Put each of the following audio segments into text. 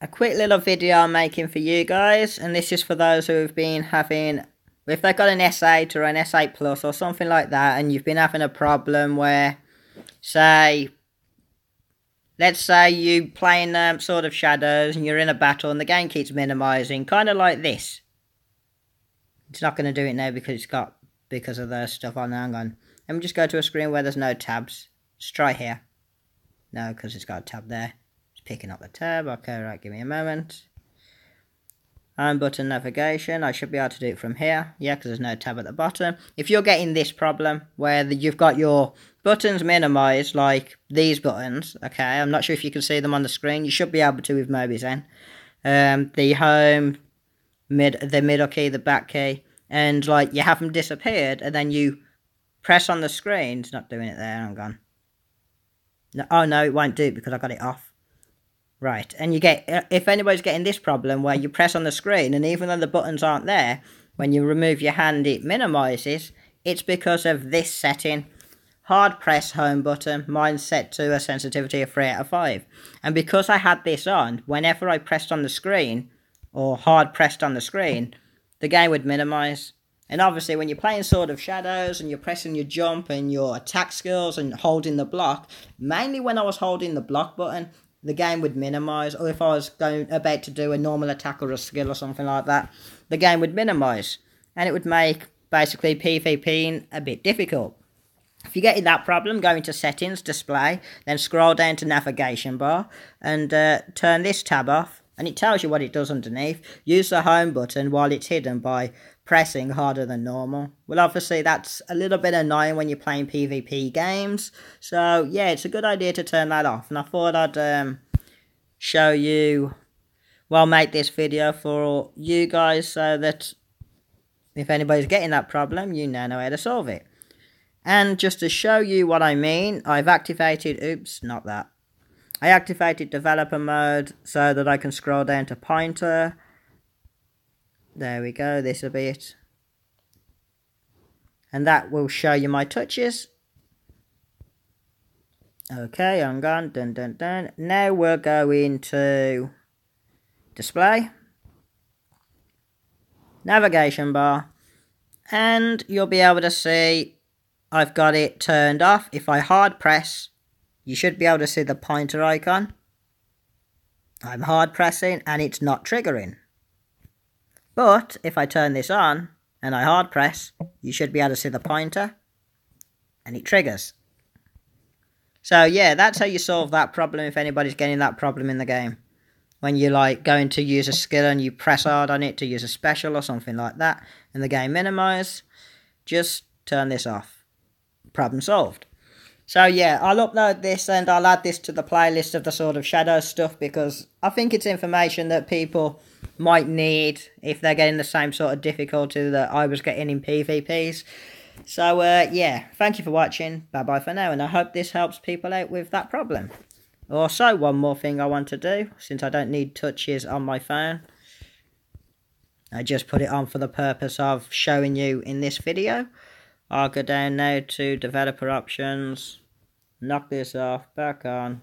a quick little video I'm making for you guys, and this is for those who have been having, if they've got an S8 or an S8 Plus or something like that, and you've been having a problem where, say, let's say you playing um, Sword of Shadows and you're in a battle and the game keeps minimizing, kind of like this. It's not going to do it now because it's got, because of the stuff on. Hang on. Let me just go to a screen where there's no tabs. Let's try here. No, because it's got a tab there picking up the tab. Okay, right, give me a moment. Home button navigation, I should be able to do it from here. Yeah, because there's no tab at the bottom. If you're getting this problem, where the, you've got your buttons minimized, like these buttons, okay, I'm not sure if you can see them on the screen. You should be able to with Mobizen. Um, the home, mid, the middle key, the back key, and like you have them disappeared, and then you press on the screen. It's not doing it there, I'm gone. No, oh no, it won't do it because I got it off. Right, and you get, uh, if anybody's getting this problem where you press on the screen and even though the buttons aren't there, when you remove your hand it minimises, it's because of this setting. Hard press home button, mine's set to a sensitivity of 3 out of 5. And because I had this on, whenever I pressed on the screen, or hard pressed on the screen, the game would minimise. And obviously when you're playing Sword of Shadows and you're pressing your jump and your attack skills and holding the block, mainly when I was holding the block button, the game would minimize, or if I was going about to do a normal attack or a skill or something like that, the game would minimize, and it would make basically PvP a bit difficult. If you're getting that problem, go into settings, display, then scroll down to navigation bar and uh, turn this tab off and it tells you what it does underneath. Use the home button while it's hidden by pressing harder than normal. Well, obviously, that's a little bit annoying when you're playing PvP games. So, yeah, it's a good idea to turn that off. And I thought I'd um, show you, well, make this video for you guys so that if anybody's getting that problem, you now know how to solve it. And just to show you what I mean, I've activated, oops, not that. I activated developer mode so that I can scroll down to pointer there we go, this will be it. And that will show you my touches. Okay, I'm gone. Dun, dun, dun. Now we're going to display, navigation bar, and you'll be able to see I've got it turned off. If I hard press, you should be able to see the pointer icon. I'm hard pressing and it's not triggering. But if I turn this on and I hard press, you should be able to see the pointer and it triggers. So yeah, that's how you solve that problem if anybody's getting that problem in the game. When you're like going to use a skill and you press hard on it to use a special or something like that and the game minimize, just turn this off. Problem solved. So yeah, I'll upload this and I'll add this to the playlist of the Sword of Shadow stuff because I think it's information that people might need if they're getting the same sort of difficulty that I was getting in PvPs. So, uh, yeah, thank you for watching. Bye-bye for now, and I hope this helps people out with that problem. Also, one more thing I want to do, since I don't need touches on my phone. I just put it on for the purpose of showing you in this video. I'll go down now to developer options, knock this off, back on,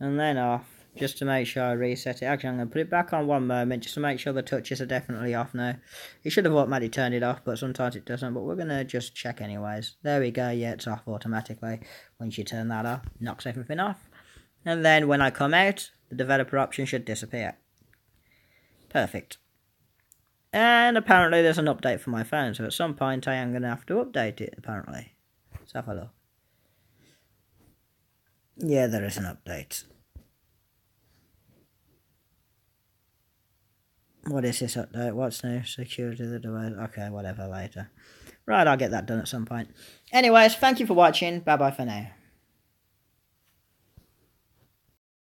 and then off just to make sure I reset it. Actually, I'm going to put it back on one moment just to make sure the touches are definitely off now. It should have automatically turned it off, but sometimes it doesn't. But we're going to just check anyways. There we go. Yeah, it's off automatically. Once you turn that off, knocks everything off. And then when I come out, the developer option should disappear. Perfect. And apparently there's an update for my phone, so at some point I am going to have to update it, apparently. Let's have a look. Yeah, there is an update. What is this update? What's new? Security of the device. Okay, whatever, later. Right, I'll get that done at some point. Anyways, thank you for watching. Bye-bye for now.